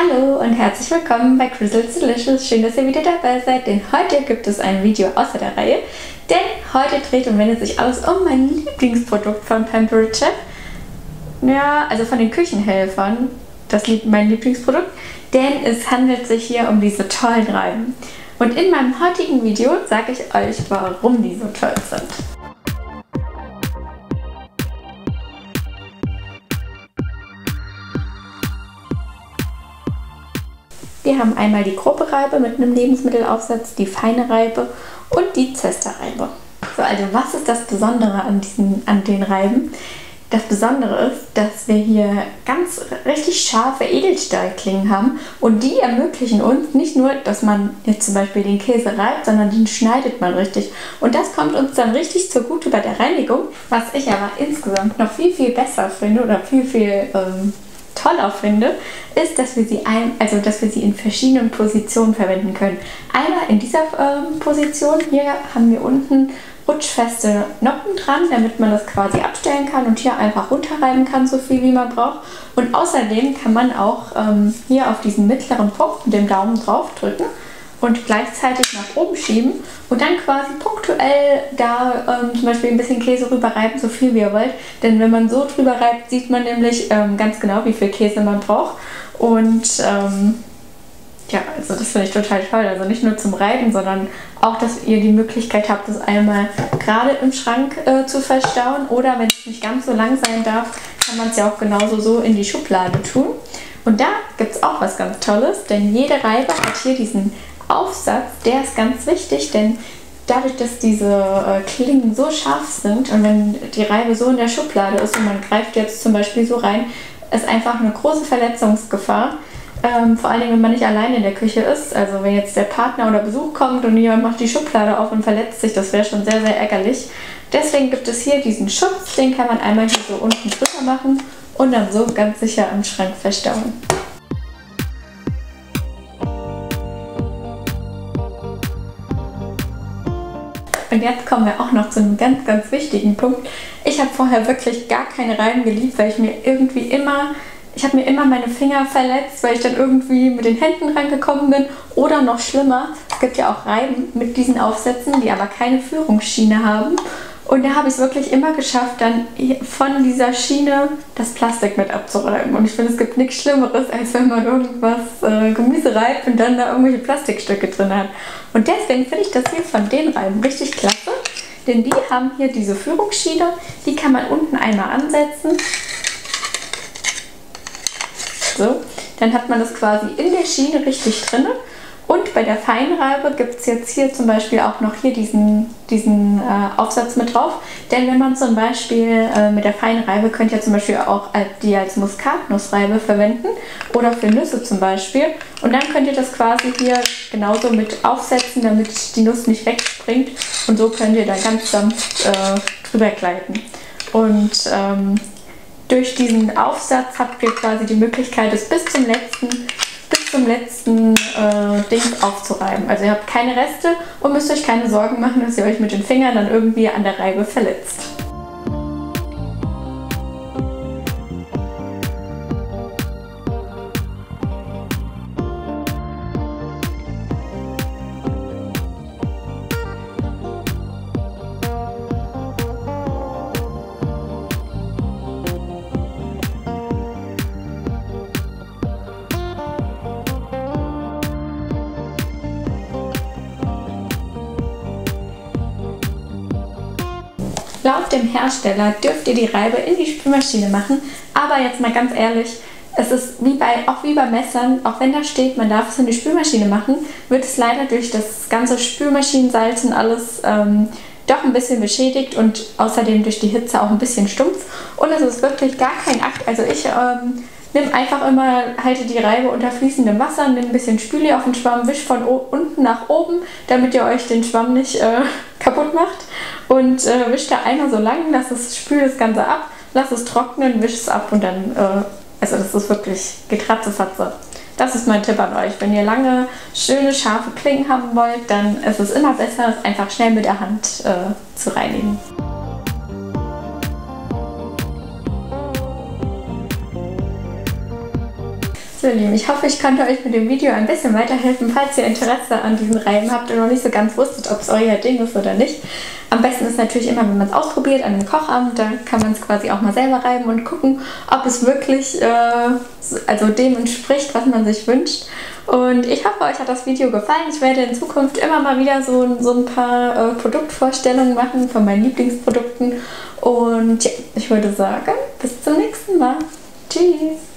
Hallo und herzlich willkommen bei Crizzles Delicious. Schön, dass ihr wieder dabei seid, denn heute gibt es ein Video außer der Reihe. Denn heute dreht und wendet sich alles um mein Lieblingsprodukt von Pampered Chef. Ja, also von den Küchenhelfern. Das ist mein Lieblingsprodukt. Denn es handelt sich hier um diese tollen Reiben. Und in meinem heutigen Video sage ich euch, warum die so toll sind. Wir haben einmal die grobe Reibe mit einem Lebensmittelaufsatz, die feine Reibe und die Zesterreibe. So, also was ist das Besondere an, diesen, an den Reiben? Das Besondere ist, dass wir hier ganz richtig scharfe Edelstahlklingen haben und die ermöglichen uns nicht nur, dass man jetzt zum Beispiel den Käse reibt, sondern den schneidet man richtig. Und das kommt uns dann richtig zugute bei der Reinigung, was ich aber insgesamt noch viel, viel besser finde oder viel, viel ähm, toller finde, ist, dass wir sie ein, also dass wir sie in verschiedenen Positionen verwenden können. Einmal in dieser ähm, Position hier haben wir unten rutschfeste Noppen dran, damit man das quasi abstellen kann und hier einfach runterreiben kann, so viel wie man braucht. Und außerdem kann man auch ähm, hier auf diesen mittleren Punkt mit dem Daumen drauf drücken und gleichzeitig nach oben schieben und dann quasi punktuell da ähm, zum Beispiel ein bisschen Käse rüber reiben, so viel wie ihr wollt. Denn wenn man so drüber reibt, sieht man nämlich ähm, ganz genau, wie viel Käse man braucht. Und ähm, ja, also das finde ich total toll. Also nicht nur zum Reiben, sondern auch, dass ihr die Möglichkeit habt, das einmal gerade im Schrank äh, zu verstauen. Oder wenn es nicht ganz so lang sein darf, kann man es ja auch genauso so in die Schublade tun. Und da gibt es auch was ganz Tolles, denn jede Reibe hat hier diesen Aufsatz, der ist ganz wichtig, denn dadurch, dass diese äh, Klingen so scharf sind und wenn die Reibe so in der Schublade ist und man greift jetzt zum Beispiel so rein, ist einfach eine große Verletzungsgefahr. Ähm, vor allen Dingen, wenn man nicht allein in der Küche ist. Also wenn jetzt der Partner oder Besuch kommt und jemand macht die Schublade auf und verletzt sich, das wäre schon sehr, sehr ärgerlich. Deswegen gibt es hier diesen Schutz, den kann man einmal hier so unten drüber machen und dann so ganz sicher im Schrank verstauen. Und jetzt kommen wir auch noch zu einem ganz, ganz wichtigen Punkt. Ich habe vorher wirklich gar keine Reiben geliebt, weil ich mir irgendwie immer, ich habe mir immer meine Finger verletzt, weil ich dann irgendwie mit den Händen rangekommen bin. Oder noch schlimmer, es gibt ja auch Reiben mit diesen Aufsätzen, die aber keine Führungsschiene haben. Und da habe ich es wirklich immer geschafft, dann von dieser Schiene das Plastik mit abzureiben. Und ich finde, es gibt nichts Schlimmeres, als wenn man irgendwas äh, Gemüse reibt und dann da irgendwelche Plastikstücke drin hat. Und deswegen finde ich das hier von den Reiben richtig klasse. Denn die haben hier diese Führungsschiene, die kann man unten einmal ansetzen. So, dann hat man das quasi in der Schiene richtig drin. Und bei der Feinreibe gibt es jetzt hier zum Beispiel auch noch hier diesen, diesen äh, Aufsatz mit drauf. Denn wenn man zum Beispiel äh, mit der Feinreibe könnt ihr zum Beispiel auch äh, die als Muskatnussreibe verwenden oder für Nüsse zum Beispiel. Und dann könnt ihr das quasi hier genauso mit aufsetzen, damit die Nuss nicht wegspringt. Und so könnt ihr da ganz sanft äh, drüber gleiten. Und ähm, durch diesen Aufsatz habt ihr quasi die Möglichkeit, es bis zum letzten zum letzten äh, Ding aufzureiben. Also ihr habt keine Reste und müsst euch keine Sorgen machen, dass ihr euch mit den Fingern dann irgendwie an der Reibe verletzt. Laut dem Hersteller dürft ihr die Reibe in die Spülmaschine machen, aber jetzt mal ganz ehrlich, es ist wie bei, auch wie bei Messern, auch wenn da steht, man darf es in die Spülmaschine machen, wird es leider durch das ganze Spülmaschinensalz und alles ähm, doch ein bisschen beschädigt und außerdem durch die Hitze auch ein bisschen stumpf. Und es ist wirklich gar kein Akt. Also ich ähm, nehme einfach immer, halte die Reibe unter fließendem Wasser, nehme ein bisschen Spüli auf den Schwamm, wisch von unten nach oben, damit ihr euch den Schwamm nicht äh, kaputt macht und äh, wischt da einmal so lang, lass es, spül das Ganze ab, lass es trocknen, wisch es ab und dann, äh, also das ist wirklich getratzefatze. Das ist mein Tipp an euch. Wenn ihr lange, schöne, scharfe Klingen haben wollt, dann ist es immer besser, es einfach schnell mit der Hand äh, zu reinigen. Lieben, ich hoffe, ich konnte euch mit dem Video ein bisschen weiterhelfen, falls ihr Interesse an diesen Reiben habt und noch nicht so ganz wusstet, ob es euer Ding ist oder nicht. Am besten ist natürlich immer, wenn man es ausprobiert an einem Kochabend, da kann man es quasi auch mal selber reiben und gucken, ob es wirklich äh, also dem entspricht, was man sich wünscht. Und ich hoffe, euch hat das Video gefallen. Ich werde in Zukunft immer mal wieder so, so ein paar äh, Produktvorstellungen machen von meinen Lieblingsprodukten. Und ja, ich würde sagen, bis zum nächsten Mal. Tschüss!